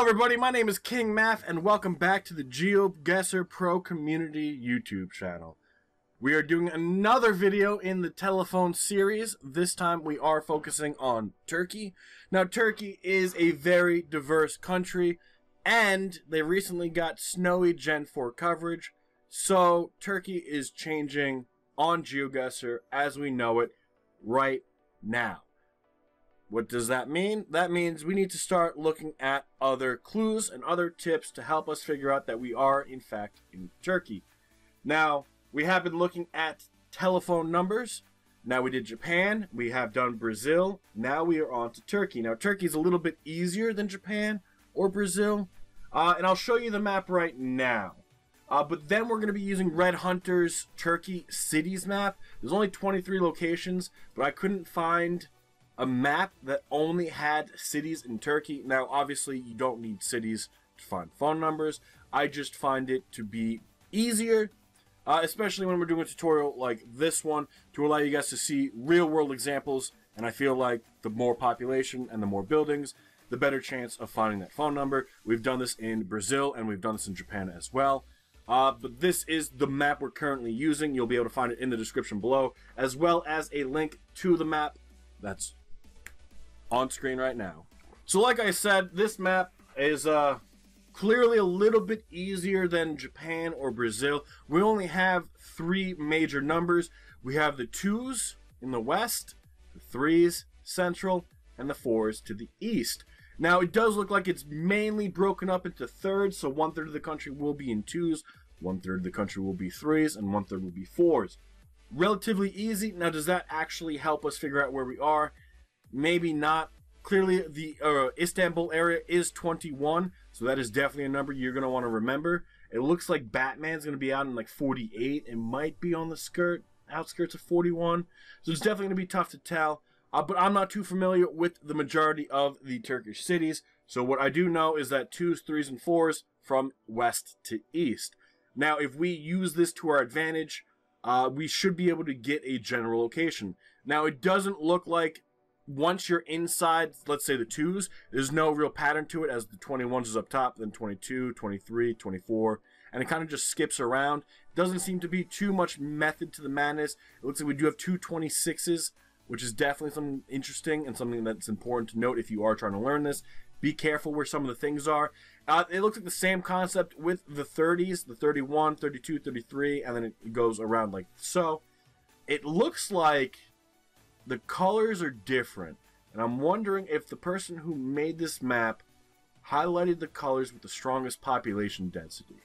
Hello everybody, my name is King Maff and welcome back to the GeoGuessr Pro Community YouTube channel. We are doing another video in the telephone series. This time we are focusing on Turkey. Now Turkey is a very diverse country and they recently got snowy Gen 4 coverage. So Turkey is changing on GeoGuessr as we know it right now. What does that mean? That means we need to start looking at other clues and other tips to help us figure out that we are, in fact, in Turkey. Now, we have been looking at telephone numbers. Now we did Japan. We have done Brazil. Now we are on to Turkey. Now, Turkey is a little bit easier than Japan or Brazil. Uh, and I'll show you the map right now. Uh, but then we're going to be using Red Hunter's Turkey cities map. There's only 23 locations, but I couldn't find a map that only had cities in Turkey. Now, obviously, you don't need cities to find phone numbers. I just find it to be easier, uh, especially when we're doing a tutorial like this one, to allow you guys to see real-world examples. And I feel like the more population and the more buildings, the better chance of finding that phone number. We've done this in Brazil, and we've done this in Japan as well. Uh, but this is the map we're currently using. You'll be able to find it in the description below, as well as a link to the map that's on screen right now. So like I said, this map is uh, clearly a little bit easier than Japan or Brazil. We only have three major numbers. We have the twos in the west, the threes central, and the fours to the east. Now, it does look like it's mainly broken up into thirds, so one third of the country will be in twos, one third of the country will be threes, and one third will be fours. Relatively easy. Now, does that actually help us figure out where we are? Maybe not. Clearly, the uh, Istanbul area is 21, so that is definitely a number you're going to want to remember. It looks like Batman's going to be out in like 48. It might be on the skirt, outskirts of 41. So it's definitely going to be tough to tell. Uh, but I'm not too familiar with the majority of the Turkish cities. So what I do know is that twos, threes, and fours from west to east. Now, if we use this to our advantage, uh, we should be able to get a general location. Now, it doesn't look like once you're inside, let's say the twos, there's no real pattern to it as the 21s is up top, then 22, 23, 24, and it kind of just skips around. Doesn't seem to be too much method to the madness. It looks like we do have two 26s, which is definitely something interesting and something that's important to note if you are trying to learn this. Be careful where some of the things are. Uh, it looks like the same concept with the 30s, the 31, 32, 33, and then it goes around like so. It looks like the colors are different. And I'm wondering if the person who made this map highlighted the colors with the strongest population density.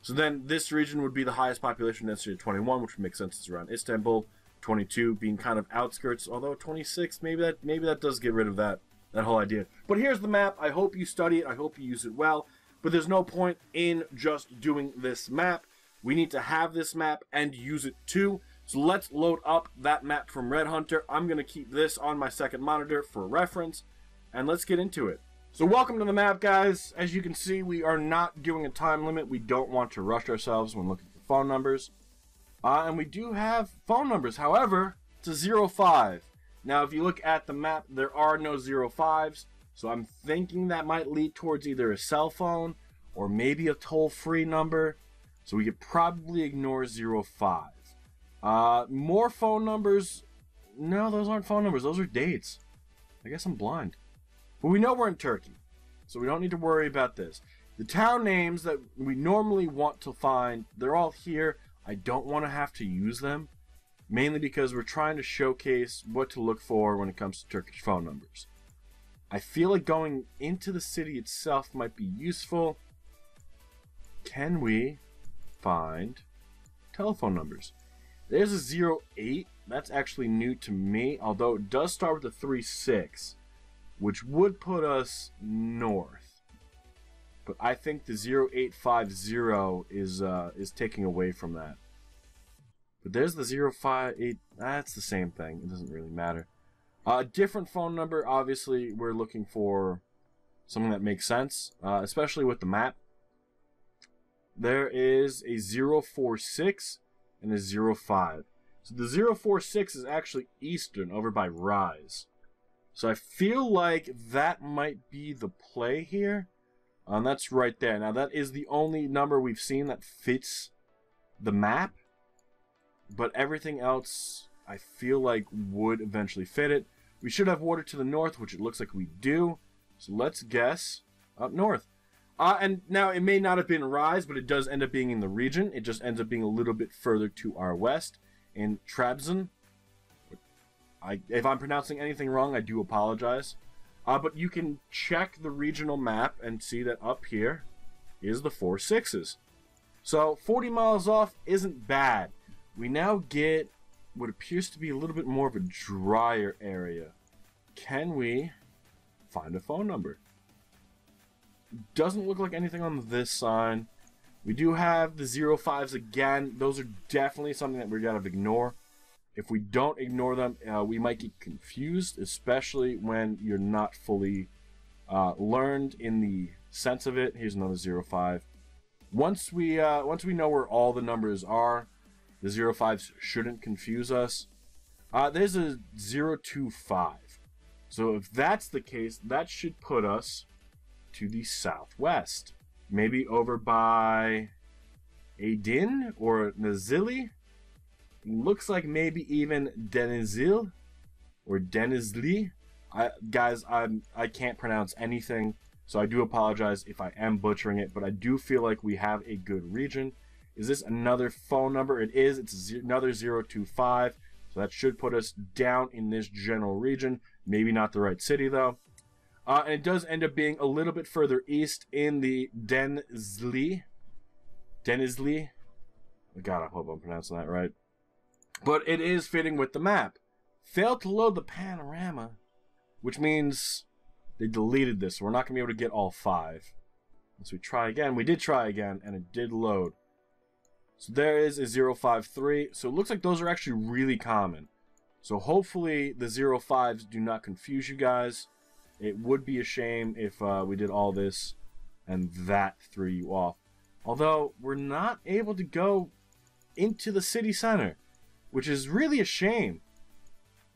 So then this region would be the highest population density of 21, which would make sense. It's around Istanbul. 22 being kind of outskirts, although 26 maybe that maybe that does get rid of that that whole idea. But here's the map. I hope you study it. I hope you use it well. But there's no point in just doing this map. We need to have this map and use it too. So let's load up that map from Red Hunter. I'm going to keep this on my second monitor for reference, and let's get into it. So welcome to the map, guys. As you can see, we are not doing a time limit. We don't want to rush ourselves when looking for phone numbers. Uh, and we do have phone numbers. However, it's a 05. Now, if you look at the map, there are no 05s. So I'm thinking that might lead towards either a cell phone or maybe a toll-free number. So we could probably ignore 05. Uh, more phone numbers. No, those aren't phone numbers. Those are dates. I guess I'm blind. But we know we're in Turkey, so we don't need to worry about this. The town names that we normally want to find, they're all here. I don't want to have to use them, mainly because we're trying to showcase what to look for when it comes to Turkish phone numbers. I feel like going into the city itself might be useful. Can we find telephone numbers? There's a 08. That's actually new to me, although it does start with a 36, which would put us north. But I think the 0850 is uh, is taking away from that. But there's the 058. That's the same thing. It doesn't really matter. A uh, different phone number. Obviously, we're looking for something that makes sense, uh, especially with the map. There is a 046 and a 05. So the 046 is actually Eastern over by Rize. So I feel like that might be the play here. And that's right there. Now, that is the only number we've seen that fits the map. But everything else, I feel like, would eventually fit it. We should have water to the north, which it looks like we do. So let's guess up north. Uh, and now it may not have been Rize, but it does end up being in the region. It just ends up being a little bit further to our west in Trabzon. I, if I'm pronouncing anything wrong, I do apologize. Uh, but you can check the regional map and see that up here is the four sixes. So 40 miles off isn't bad. We now get what appears to be a little bit more of a drier area. Can we find a phone number? Doesn't look like anything on this sign. We do have the zero fives again. Those are definitely something that we gotta ignore. If we don't ignore them, uh, we might get confused, especially when you're not fully uh, learned in the sense of it. Here's another zero five. Once we uh, once we know where all the numbers are, the zero fives shouldn't confuse us. Uh, there's a zero two five. So if that's the case, that should put us to the southwest. Maybe over by Aydin or Nazilli. Looks like maybe even Denizli or Denizli. I, guys, I'm, I can't pronounce anything, so I do apologize if I am butchering it, but I do feel like we have a good region. Is this another phone number? It is. It's another 025, so that should put us down in this general region. Maybe not the right city, though. Uh, and it does end up being a little bit further east in the Denizli. Denizli. God, I hope I'm pronouncing that right. But it is fitting with the map. Failed to load the panorama, which means they deleted this. We're not going to be able to get all five. Once we try again, we did try again, and it did load. So there is a 053. So it looks like those are actually really common. So hopefully the 05s do not confuse you guys. It would be a shame if uh, we did all this and that threw you off. Although, we're not able to go into the city center, which is really a shame.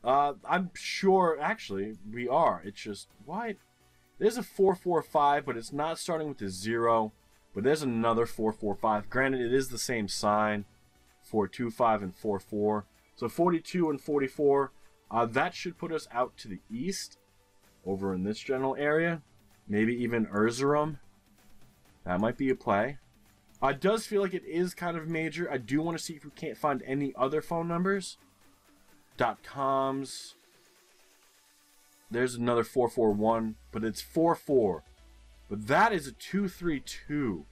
Uh, I'm sure, actually, we are. It's just, why? There's a 445, but it's not starting with a 0. But there's another 445. Granted, it is the same sign, 425 and 44. So 42 and 44, uh, that should put us out to the east over in this general area. Maybe even Erzurum. That might be a play. Uh, it does feel like it is kind of major. I do want to see if we can't find any other phone numbers. Dot coms. There's another 441, but it's 44. But that is a 232.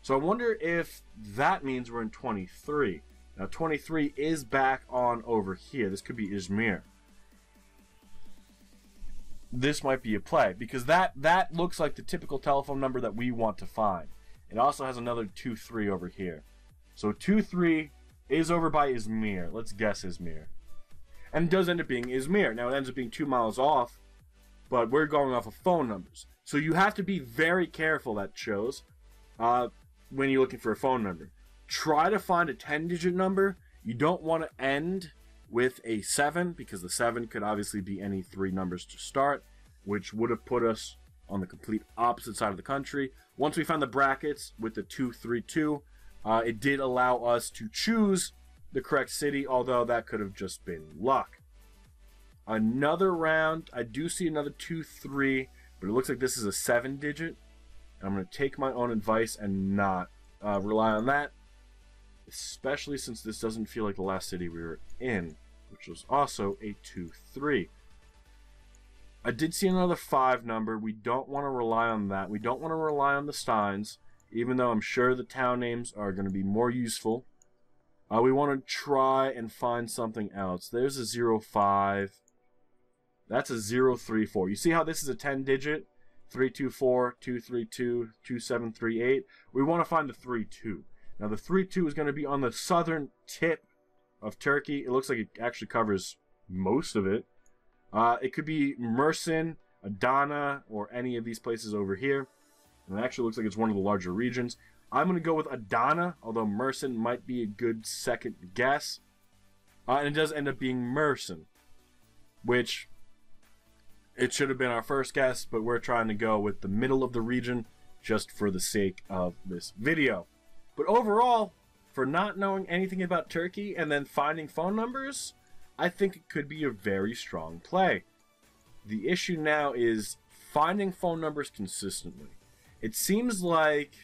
So I wonder if that means we're in 23. Now 23 is back on over here. This could be Izmir this might be a play because that that looks like the typical telephone number that we want to find. It also has another two three over here. So two three is over by Izmir. Let's guess Izmir. And does end up being Izmir. Now it ends up being two miles off, but we're going off of phone numbers. So you have to be very careful, that shows, uh, when you're looking for a phone number. Try to find a 10 digit number. You don't want to end with a 7 because the 7 could obviously be any three numbers to start, which would have put us on the complete opposite side of the country. Once we found the brackets with the 232, uh, it did allow us to choose the correct city, although that could have just been luck. Another round, I do see another 2 3, but it looks like this is a 7 digit. I'm going to take my own advice and not uh, rely on that especially since this doesn't feel like the last city we were in, which was also a 2-3. I did see another 5 number. We don't want to rely on that. We don't want to rely on the Steins, even though I'm sure the town names are going to be more useful. Uh, we want to try and find something else. There's a 0 5. That's a 034. You see how this is a 10 digit? 324, 232, 2738. We want to find the 32. Now the 3-2 is going to be on the southern tip of Turkey. It looks like it actually covers most of it. Uh, it could be Mersin, Adana, or any of these places over here. And it actually looks like it's one of the larger regions. I'm going to go with Adana, although Mersin might be a good second guess. Uh, and it does end up being Mersin, which it should have been our first guess, but we're trying to go with the middle of the region just for the sake of this video. But overall, for not knowing anything about Turkey and then finding phone numbers, I think it could be a very strong play. The issue now is finding phone numbers consistently. It seems like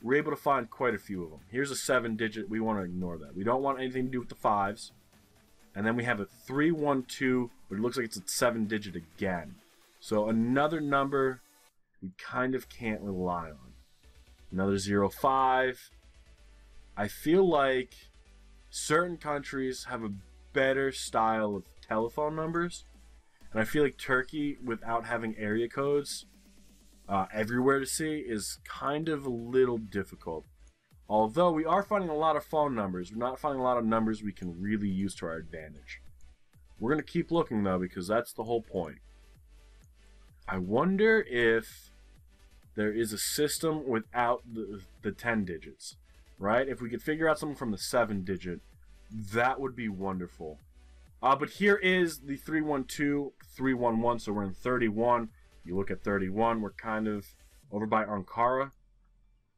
we're able to find quite a few of them. Here's a seven digit. We want to ignore that. We don't want anything to do with the fives. And then we have a 312, but it looks like it's a seven digit again. So another number we kind of can't rely on. Another 05. I feel like certain countries have a better style of telephone numbers. And I feel like Turkey, without having area codes uh, everywhere to see, is kind of a little difficult. Although we are finding a lot of phone numbers, we're not finding a lot of numbers we can really use to our advantage. We're going to keep looking though, because that's the whole point. I wonder if there is a system without the, the 10 digits right? If we could figure out something from the seven digit, that would be wonderful. Uh, but here is the 312, 311, so we're in 31. You look at 31, we're kind of over by Ankara.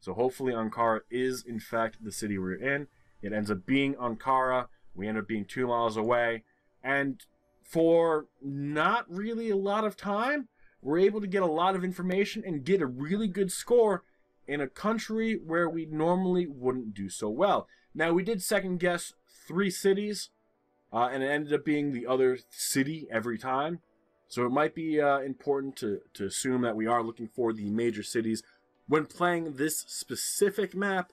So hopefully Ankara is in fact the city we're in. It ends up being Ankara. We end up being two miles away. And for not really a lot of time, we're able to get a lot of information and get a really good score in a country where we normally wouldn't do so well. Now, we did second guess three cities, uh, and it ended up being the other city every time. So it might be uh, important to, to assume that we are looking for the major cities when playing this specific map.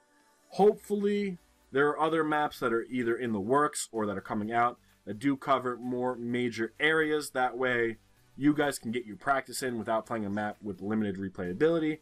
Hopefully, there are other maps that are either in the works or that are coming out that do cover more major areas. That way, you guys can get your practice in without playing a map with limited replayability.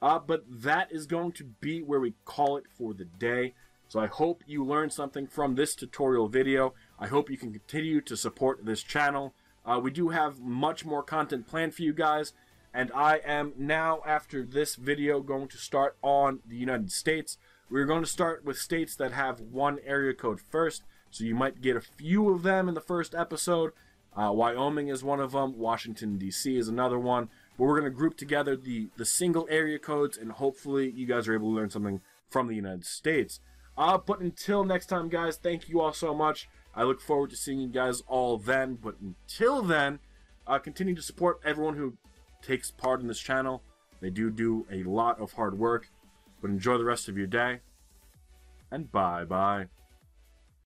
Uh, but that is going to be where we call it for the day. So I hope you learned something from this tutorial video. I hope you can continue to support this channel. Uh, we do have much more content planned for you guys. And I am now, after this video, going to start on the United States. We're going to start with states that have one area code first. So you might get a few of them in the first episode. Uh, Wyoming is one of them. Washington, D.C. is another one. But we're going to group together the, the single area codes, and hopefully you guys are able to learn something from the United States. Uh, but until next time, guys, thank you all so much. I look forward to seeing you guys all then. But until then, uh, continue to support everyone who takes part in this channel. They do do a lot of hard work. But enjoy the rest of your day. And bye-bye.